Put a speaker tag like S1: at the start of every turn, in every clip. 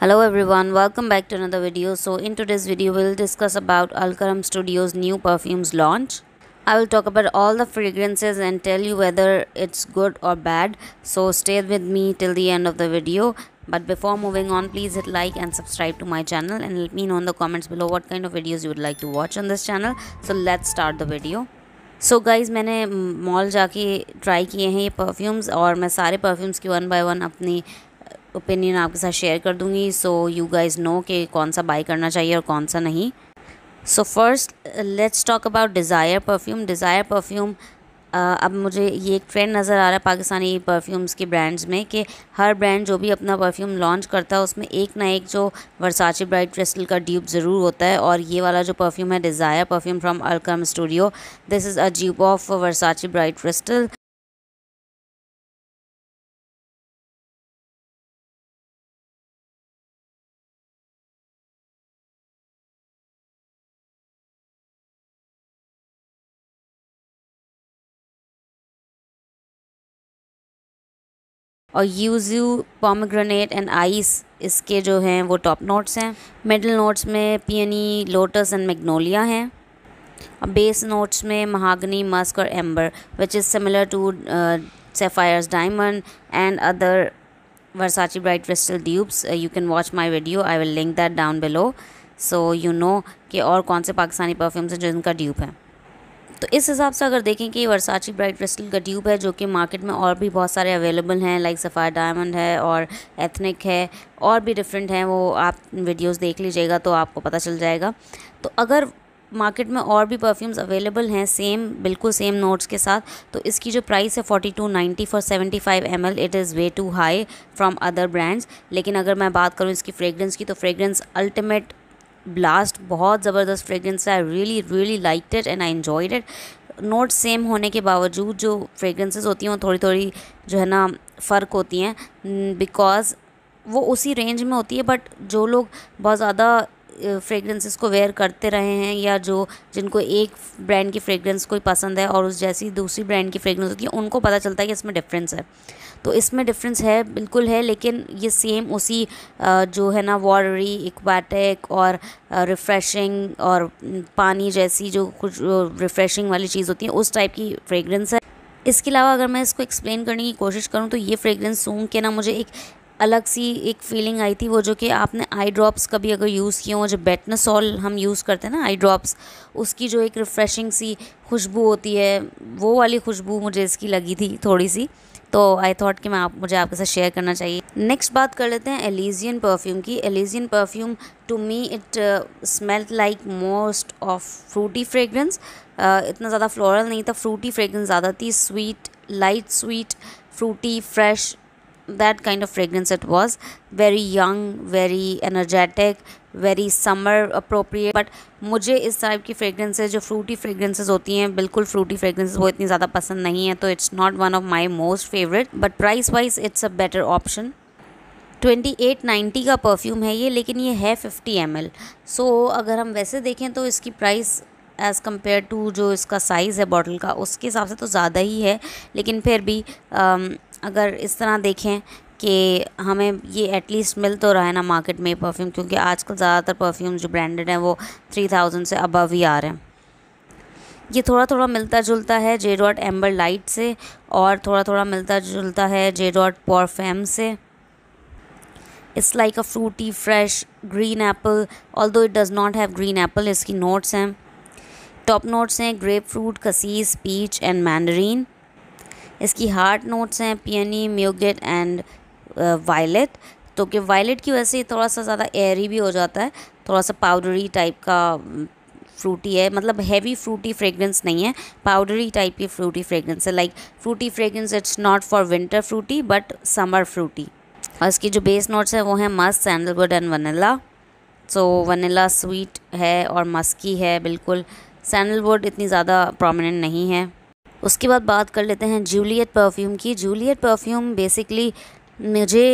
S1: hello everyone welcome back to another video so in today's video we'll discuss about Alkaram Studios new perfumes launch I will talk about all the fragrances and tell you whether it's good or bad so stay with me till the end of the video but before moving on please hit like and subscribe to my channel and let me know in the comments below what kind of videos you would like to watch on this channel so let's start the video so so guys मैंने mall जाके try किए हैं ये perfumes और मैं सारे perfumes की one by one अपनी ओपिनियन आपके साथ शेयर कर दूँगी. सो यू गाइज़ नो कि कौन सा बाई करना चाहिए और कौन सा नहीं. So first let's talk about desire perfume desire perfume अब मुझे ये एक ट्रेंड नज़र आ रहा है पाकिस्तानी परफ्यूम्स के ब्रांड्स में कि हर ब्रांड जो भी अपना परफ्यूम लॉन्च करता है, उसमें एक ना एक जो वर्साची ब्राइट क्रिस्टल का ड्यूब ज़रूर होता है और ये वाला जो परफ्यूम है desire perfume from Alkem studio this is a dupe of Versace bright crystal और यूज़ू पोमग्रेनेट एंड आइस इसके जो हैं, वो टॉप नोट्स हैं। मिडल नोट्स में पियनी लोटस एंड मैग्नोलिया हैं। और बेस नोट्स में महागनी मस्क और amber which is similar to sapphires diamond and other Versace bright crystal dupes you can watch my video I will link that down below so you know कि और कौन से Pakistani perfumes हैं जो इनका dupe है। तो इस हिसाब से अगर देखें कि वर्साची ब्राइट क्रिस्टल का ट्यूब है, जो कि मार्केट में और भी बहुत सारे अवेलेबल हैं लाइक सफ़ायर डायमंड है और एथनिक है, और भी डिफरेंट हैं, वो आप वीडियोस देख लीजिएगा तो आपको पता चल जाएगा। तो अगर मार्केट में और भी परफ्यूम्स अवेलेबल हैं सेम बिल्कुल सेम नोट्स के साथ तो इसकी जो प्राइस है forty two ninety for seventy five m l it is way too high from other brands लेकिन अगर मैं बात करूँ इसकी फ्रेगरेंस की तो फ्रेगरेंस अल्टीमेट ब्लास्ट बहुत ज़बरदस्त फ्रेगरेंस है। I really really like it and I enjoyed it note same होने के बावजूद जो फ्रेगरेंसेस होती हैं, वो थोड़ी थोड़ी जो है ना फ़र्क होती हैं। बिकॉज़ वो उसी रेंज में होती है बट जो लोग बहुत ज़्यादा फ्रेगरेंसेस को वेयर करते रहे हैं या जो जिनको एक ब्रांड की फ्रेगरेंस कोई पसंद है और उस जैसी दूसरी ब्रांड की फ्रेगरेंस होती है, उनको पता चलता है कि इसमें डिफरेंस है। तो इसमें डिफरेंस है, बिल्कुल है, लेकिन ये सेम उसी जो है ना वॉररी इक्वाटिक और रिफ़्रेशिंग और पानी जैसी जो कुछ रिफ़्रेशिंग वाली चीज़ होती है, उस टाइप की फ्रेगरेंस है। इसके अलावा अगर मैं इसको एक्सप्लेन करने की कोशिश करूँ तो ये फ्रेगरेंस सूंघ के ना मुझे एक अलग सी एक फीलिंग आई थी वो जो कि आपने आई ड्रॉप्स कभी अगर यूज़ किए हो जो बेटनासॉल हम यूज़ करते हैं ना आई ड्रॉप्स उसकी जो एक रिफ़्रेशिंग सी खुशबू होती है, वो वाली खुशबू मुझे इसकी लगी थी थोड़ी सी। तो आई थॉट कि मैं आप, मुझे आपके साथ शेयर करना चाहिए। नेक्स्ट बात कर लेते हैं एलिजियन परफ्यूम की। Elysian perfume to me it smelt like most of fruity fragrance इतना ज़्यादा फ्लोरल नहीं था। फ्रूटी फ्रेगरेंस ज़्यादा थी। Sweet light sweet fruity fresh that kind of fragrance it was. Very young very energetic very summer appropriate but मुझे इस type की fragrances जो फ्रूटी फ्रेगरेंसेज होती हैं बिल्कुल फ्रूटी फ्रेगरेंसेज वो इतनी ज़्यादा पसंद नहीं है तो it's not one of my most favourite but price wise it's a better option twenty eight ninety का परफ्यूम है ये लेकिन ये है फिफ्टी एम एल सो अगर हम वैसे देखें तो इसकी प्राइस एज़ कंपेयर टू जो इसका साइज़ है बॉटल का उसके हिसाब से तो ज़्यादा ही है. लेकिन फिर भी um, अगर इस तरह देखें कि हमें ये एटलीस्ट मिल तो रहा है ना मार्केट में परफ्यूम क्योंकि आजकल ज़्यादातर परफ्यूम जो ब्रांडेड हैं वो थ्री थाउज़ेंड से अबव ही आ रहे हैं। ये थोड़ा थोड़ा मिलता जुलता है जे डॉट एम्बर लाइट से और थोड़ा थोड़ा मिलता जुलता है जे डॉट पॉरफेम से। It's like a fruity fresh green apple although it does not have green apple इसकी नोट्स हैं। टॉप नोट्स हैं grapefruit cassis peach and mandarin इसकी हार्ट नोट्स हैं, पियनी, म्यूगेट एंड वायलेट। तो कि वायलेट की वजह से थोड़ा सा ज़्यादा एयरी भी हो जाता है थोड़ा सा पाउडरी टाइप का फ्रूटी है। मतलब हैवी फ्रूटी फ्रेगरेंस नहीं है पाउडरी टाइप की फ्रूटी फ्रेगरेंस है। Like fruity fragrance it's not for winter fruity but summer fruity और इसकी जो बेस नोट्स हैं, वो हैं मस्त sandalwood and vanilla so vanilla sweet है और मस्की है, बिल्कुल। सैंडलवुड इतनी ज़्यादा प्रोमिनेंट नहीं है। उसके बाद बात कर लेते हैं जूलियट परफ्यूम की। जूलियट परफ्यूम बेसिकली मुझे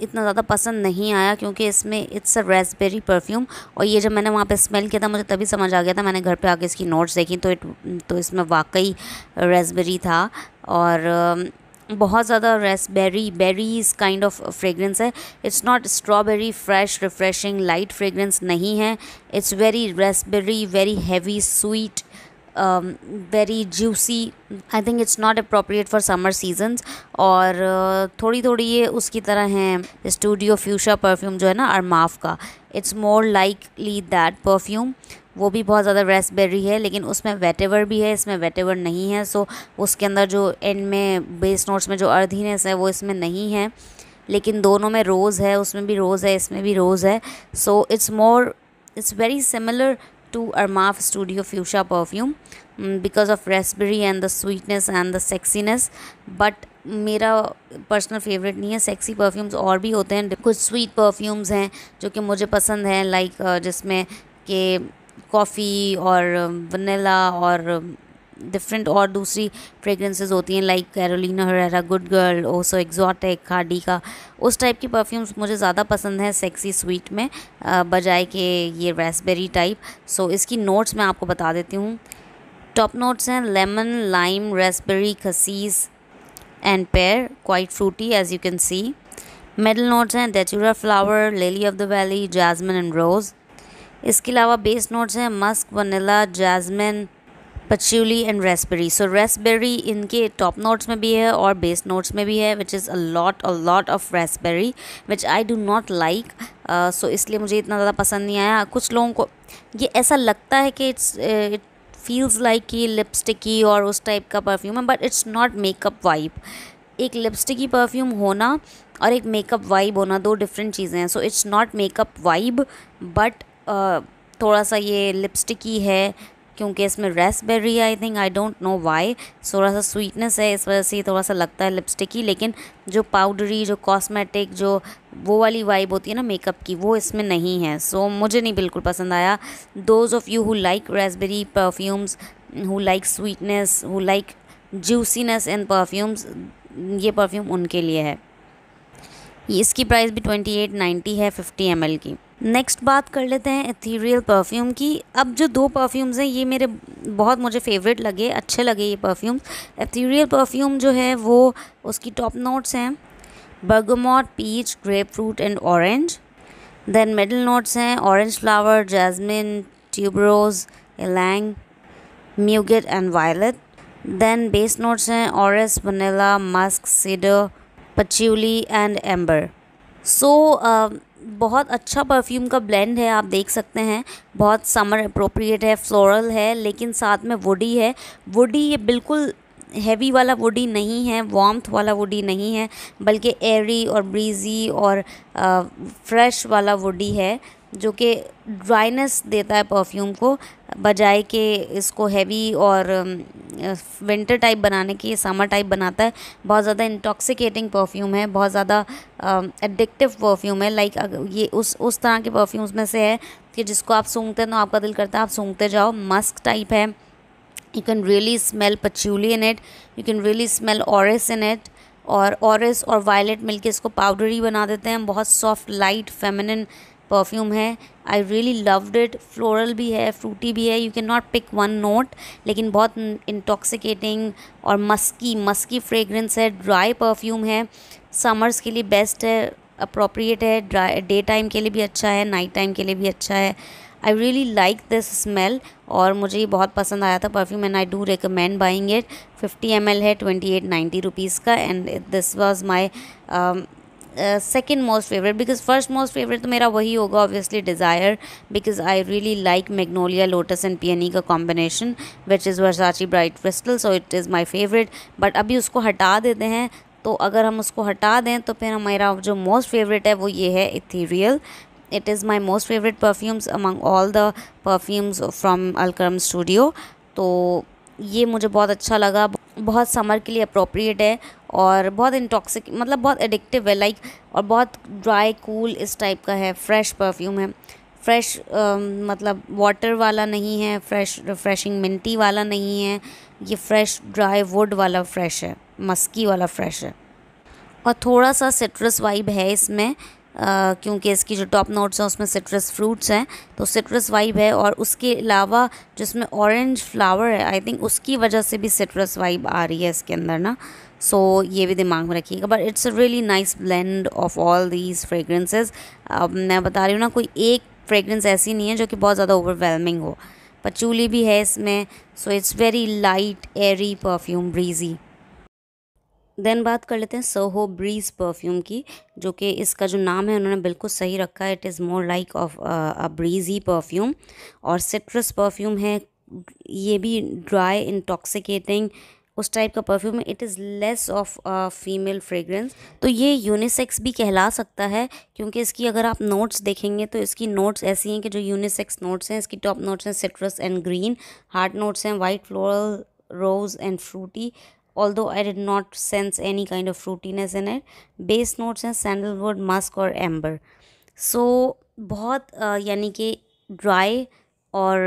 S1: इतना ज़्यादा पसंद नहीं आया क्योंकि इसमें इट्स अ रेसबेरी परफ्यूम और ये जब मैंने वहाँ पे स्मेल किया था, मुझे तभी समझ आ गया था। मैंने घर पे आके इसकी नोट्स देखी तो इट तो इसमें वाकई रेसबेरी था और बहुत ज़्यादा raspberry berries kind of fragrance है। It's not strawberry fresh refreshing light fragrance नहीं है। It's very raspberry very heavy sweet very juicy I think it's not appropriate for summer seasons और uh, थोड़ी थोड़ी ये उसकी तरह हैं स्टूडियो फ्यूशा परफ्यूम जो है ना अरमाफ का। It's more likely that perfume वो भी बहुत ज़्यादा रेसबेरी है लेकिन उसमें वेटेवर भी है इसमें वेटेवर नहीं है सो उसके अंदर जो एंड में बेस नोट्स में जो अर्धीनेस है वो इसमें नहीं है। लेकिन दोनों में रोज़ है उसमें भी रोज़ है इसमें भी रोज़ है। So it's more it's very similar to Armaf studio fuchsia perfume because of raspberry and the sweetness and the sexiness but मेरा पर्सनल फेवरेट नहीं है सेक्सी परफ्यूम्स और भी होते हैं। कुछ स्वीट परफ्यूम्स हैं, जो कि मुझे पसंद हैं लाइक जिसमें के कॉफ़ी और वनीला और डिफरेंट और दूसरी फ्रेगरेंसेज होती हैं like Carolina Herrera good girl ओसो एग्जॉटिक खाडी का उस टाइप की परफ्यूम्स मुझे ज़्यादा पसंद है सेक्सी स्वीट में बजाय के ये रेसबेरी टाइप सो इसकी नोट्स मैं आपको बता देती हूँ. टॉप नोट्स हैं lemon lime raspberry cassis and pear quite fruity as you can see middle notes हैं datura flower lily of the valley jasmine and rose इसके अलावा बेस नोट्स हैं musk vanilla jasmine patchouli and raspberry so raspberry इनके top notes में भी है और base notes में भी है which is a lot a lot of raspberry which I do not like so इसलिए मुझे इतना ज़्यादा पसंद नहीं आया। कुछ लोगों को ये ऐसा लगता है कि इट्स इट फील्स लाइक कि लिपस्टिकी और उस टाइप का परफ्यूम है but it's not makeup vibe एक लिपस्टिकी परफ्यूम होना और एक मेकअप वाइब होना दो डिफरेंट चीज़ें हैं। So it's not makeup vibe but थोड़ा सा ये लिपस्टिकी है क्योंकि इसमें raspberry I think I don't know why थोड़ा सा स्वीटनेस है इस वजह से थोड़ा सा लगता है लिपस्टिक ही लेकिन जो पाउडरी जो कॉस्मेटिक जो वो वाली वाइब होती है ना मेकअप की वो इसमें नहीं है. सो so, मुझे नहीं बिल्कुल पसंद आया. Those of you who like raspberry perfumes who like sweetness who like juiciness in perfumes ये परफ्यूम उनके लिए है. इसकी प्राइस भी ट्वेंटी एट नाइन्टी है फिफ्टी एम की. नेक्स्ट बात कर लेते हैं एथीरियल परफ्यूम की। अब जो दो परफ्यूम्स हैं, ये मेरे बहुत मुझे फेवरेट लगे, अच्छे लगे ये परफ्यूम एथीरियल परफ्यूम जो है, वो उसकी टॉप नोट्स हैं। Bergamot peach grapefruit and orange then middle notes हैं orange flower jasmine tuberose ylang muguet and violet then base notes हैं orange vanilla musk cedar patchouli and amber so बहुत अच्छा perfume का ब्लेंड है, आप देख सकते हैं। बहुत समर अप्रोप्रिएट है फ्लोरल है, लेकिन साथ में वुडी है। वुडी ये बिल्कुल हैवी वाला वुडी नहीं है वॉम्थ वाला वुडी नहीं है, बल्कि एरी और ब्रीजी और फ्रेश वाला वुडी है। जो कि ड्राइनेस देता है परफ्यूम को, बजाय के इसको हैवी और विंटर टाइप बनाने की समर टाइप बनाता है। बहुत ज़्यादा इंटॉक्सिकेटिंग परफ्यूम है, बहुत ज़्यादा एडिक्टिव परफ्यूम है। लाइक ये उस उस तरह के परफ्यूम्स में से है कि जिसको आप सूंघते हैं तो आपका दिल करता है, आप सूंघते जाओ। मस्क टाइप है। You can really smell patchouli in it you can really smell orris in it और ऑरेस और वायलेट मिलके इसको पाउडरी बना देते हैं। बहुत सॉफ्ट लाइट फेमिनिन परफ्यूम है. I really loved it floral भी है फ्रूटी भी है. You can not pick one note लेकिन बहुत इंटॉक्सिकेटिंग और मस्की मस्की फ्रेगरेंस है. ड्राई परफ्यूम है. समर्स के लिए बेस्ट है अप्रोप्रिएट है. ड्राई डे टाइम के लिए भी अच्छा है नाइट टाइम के लिए भी अच्छा है. I really like this smell और मुझे ये बहुत पसंद आया था perfume and I do recommend buying it fifty M है ट्वेंटी एट नाइन्टी रुपीज़ का and this was my second most favourite because first most favourite तो मेरा वही होगा obviously Desire because I really like magnolia lotus and peony का combination which is Versace Bright Crystal so it is my favourite but अभी उसको हटा देते हैं तो अगर हम उसको हटा दें तो फिर हमारा जो मोस्ट फेवरेट है, वो ये है ethereal it is my most favourite perfumes among all the perfumes from Alkaram studio तो ये मुझे बहुत अच्छा लगा बहुत समर के लिए अप्रोप्रिएट है और बहुत इंटॉक्सिक मतलब बहुत एडिक्टिव है लाइक और बहुत ड्राई कूल इस टाइप का है फ्रेश परफ्यूम है। फ्रेश मतलब वाटर वाला नहीं है फ्रेश रिफ्रेशिंग मिंटी वाला नहीं है, ये फ्रेश ड्राई वुड वाला फ्रेश है मस्की वाला फ्रेश है। और थोड़ा सा सिट्रस वाइब है इसमें क्योंकि इसकी जो टॉप नोट्स हैं उसमें सिट्रस फ्रूट्स हैं तो सिट्रस वाइब है और उसके अलावा जिसमें ऑरेंज फ्लावर है आई थिंक उसकी वजह से भी सिट्रस वाइब आ रही है इसके अंदर ना। सो so, ये भी दिमाग में रखिएगा। But it's a really nice blend of all these fragrances अब मैं बता रही हूँ ना कोई एक फ्रेगरेंस ऐसी नहीं है जो कि बहुत ज़्यादा ओवरवेलमिंग हो। पचूली भी है इसमें so it's very light airy perfume breezy then बात कर लेते हैं सोहो ब्रीज परफ्यूम की, जो कि इसका जो नाम है उन्होंने बिल्कुल सही रखा है। It is more like of a breezy perfume और सिट्रस परफ्यूम है। ये भी ड्राई इंटॉक्सिकेटिंग उस टाइप का परफ्यूम है। It is less of female fragrance तो ये यूनिसेक्स भी कहला सकता है, क्योंकि इसकी अगर आप नोट्स देखेंगे तो इसकी नोट्स ऐसी हैं कि जो यूनिसेक्स नोट्स हैं, इसकी टॉप नोट्स हैं citrus and green heart notes हैं white floral rose and fruity although I did not sense any kind of fruitiness in it. Base notes हैं sandalwood, musk और amber. So बहुत यानी कि dry और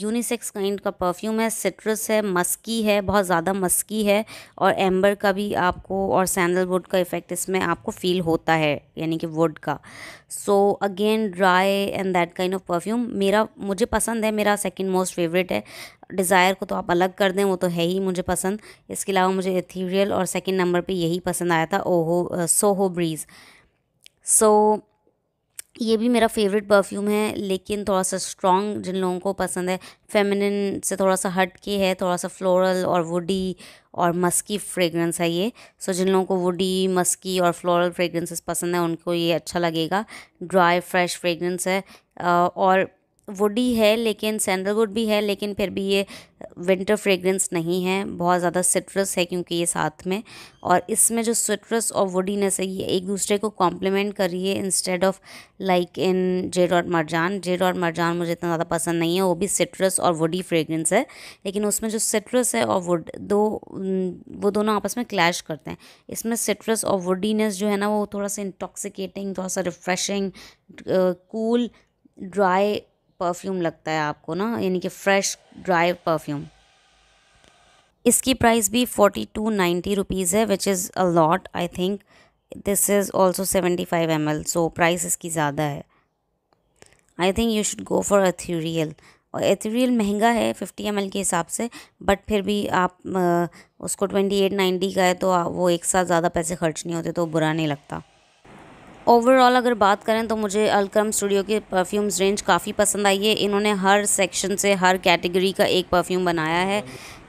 S1: यूनिसेक्स काइंड का perfume है citrus है मस्की है, बहुत ज़्यादा मस्की है और एम्बर का भी आपको और सैंडलवुड का इफ़ेक्ट इसमें आपको फील होता है, यानी कि वुड का। So again dry and that kind of perfume मेरा, मुझे पसंद है, मेरा सेकंड मोस्ट फेवरेट है। डिज़ायर को तो आप अलग कर दें, वो तो है ही मुझे पसंद। इसके अलावा मुझे एथीरियल और सेकेंड नंबर पर यही पसंद आया था, ओहो सोहो ब्रीज़ सो ये भी मेरा फेवरेट परफ्यूम है, लेकिन थोड़ा सा स्ट्रॉन्ग जिन लोगों को पसंद है फेमिनिन से थोड़ा सा हट के है थोड़ा सा फ्लोरल और वुडी और मस्की फ्रेगरेंस है ये। सो जिन लोगों को वुडी मस्की और फ्लोरल फ्रेगरेंसेस पसंद है, उनको ये अच्छा लगेगा। ड्राई फ्रेश फ्रेगरेंस है और वुडी है, लेकिन सैंडलवुड भी है, लेकिन फिर भी ये विंटर फ्रेगरेंस नहीं है। बहुत ज़्यादा सिट्रस है क्योंकि ये साथ में। और इसमें जो सिट्रस और वुडीनेस है, ये एक दूसरे को कॉम्प्लीमेंट कर रही है instead of like in J dot Marjan. J dot Marjan मुझे इतना ज़्यादा पसंद नहीं है, वो भी सिट्रस और वुडी फ्रेगरेंस है। लेकिन उसमें जो सिट्रस है और वुड, दो वो दोनों आपस में क्लैश करते हैं। इसमें सिट्रस और वुडीनेस जो है ना, वो थोड़ा सा इंटॉक्सिकेटिंग थोड़ा सा रिफ्रेशिंग कूल ड्राई परफ्यूम लगता है आपको ना, यानी कि फ़्रेश ड्राई परफ्यूम इसकी प्राइस भी फोर्टी टू नाइन्टी रुपीज़ है which is a lot I think this is also seventy five M L so price इसकी ज़्यादा है। I think you should go for ethereal और एथीरियल महँगा है fifty ML के हिसाब से बट फिर भी आप उसको ट्वेंटी एट नाइन्टी का है तो वो एक साथ ज़्यादा पैसे खर्च नहीं होते तो बुरा नहीं लगता। ओवरऑल अगर बात करें तो मुझे अलक्रम स्टूडियो के परफ्यूम्स रेंज काफ़ी पसंद आई है। इन्होंने हर सेक्शन से, हर कैटेगरी का एक परफ्यूम बनाया है।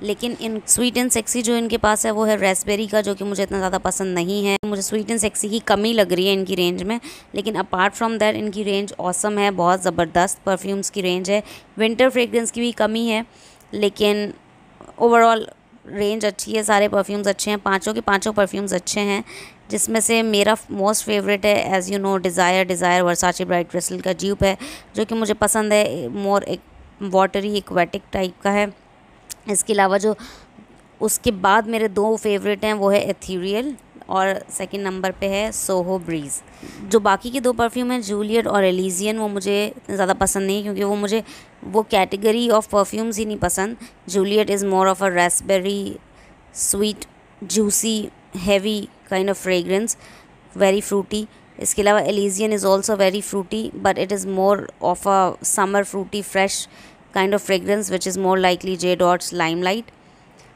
S1: लेकिन इन स्वीट एंड सेक्सी जो इनके पास है, वो है रेसबेरी का, जो कि मुझे इतना ज़्यादा पसंद नहीं है। मुझे स्वीट एंड सेक्सी की कमी लग रही है इनकी रेंज में। लेकिन अपार्ट फ्रॉम दैट इनकी रेंज औसम है, बहुत ज़बरदस्त परफ्यूम्स की रेंज है। विंटर फ्रेगरेंस की भी कमी है, लेकिन ओवरऑल रेंज अच्छी है, सारे परफ्यूम्स अच्छे हैं। पाँचों के पाँचों परफ्यूम्स अच्छे हैं। जिसमें से मेरा मोस्ट फेवरेट है as you know Desire Desire Versace Bright Crystal का ज्यूप है, जो कि मुझे पसंद है। मोर एक वाटरी एक्वेटिक टाइप का है। इसके अलावा जो उसके बाद मेरे दो फेवरेट हैं, वो है एथीरियल और सेकंड नंबर पे है सोहो ब्रीज़ जो बाकी के दो परफ्यूम हैं जूलियट और एलिजियन वो मुझे ज़्यादा पसंद नहीं क्योंकि वो मुझे, वो कैटेगरी ऑफ़ परफ्यूम्स ही नहीं पसंद। Juliet is more of a raspberry sweet juicy heavy kind of fragrance very fruity इसके अलावा Elysian is also very fruity but it is more of a summer fruity fresh kind of fragrance which is more likely J dots lime light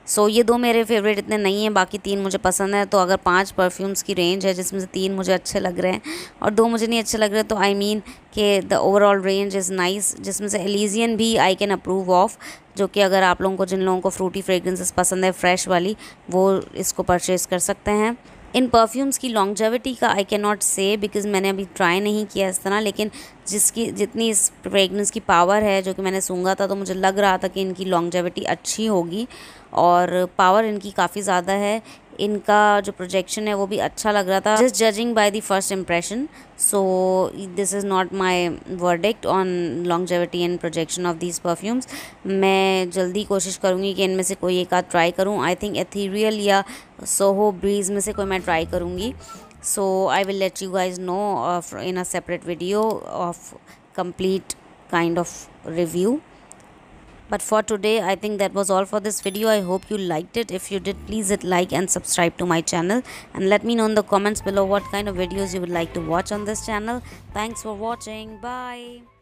S1: so ये दो मेरे favourite इतने नहीं हैं, बाकी तीन मुझे पसंद है तो अगर पाँच परफ्यूम्स की रेंज है, जिसमें से तीन मुझे अच्छे लग रहे हैं, और दो मुझे नहीं अच्छे लग रहे तो आई मीन कि the overall range is nice जिसमें से एलिजियन भी आई कैन अप्रूव ऑफ़ जो कि अगर आप लोगों को, जिन लोगों को फ्रूटी फ्रेगरेंसेस पसंद है फ्रेश वाली, वो इसको परचेज़ कर सकते हैं। इन परफ्यूम्स की लॉन्गजेविटी का I can not say because मैंने अभी ट्राई नहीं किया इस तरह, लेकिन जिसकी, जितनी इस फ्रेगनेंस की पावर है, जो कि मैंने सूंघा था तो मुझे लग रहा था कि इनकी लॉन्गजेविटी अच्छी होगी और पावर इनकी काफ़ी ज़्यादा है। इनका जो प्रोजेक्शन है वो भी अच्छा लग रहा था। Just judging by the first impression so this is not my verdict on longevity and projection of these perfumes मैं जल्दी कोशिश करूँगी कि इनमें से कोई एक आध ट्राई करूँ। आई थिंक एथीरियल या सोहो ब्रीज में से कोई मैं ट्राई करूँगी। So I will let you guys know in a separate video of complete kind of review. But for today i think that was all for this video. I hope you liked it. If you did please hit like and subscribe to my channel. And let me know in the comments below what kind of videos you would like to watch on this channel. Thanks for watching. Bye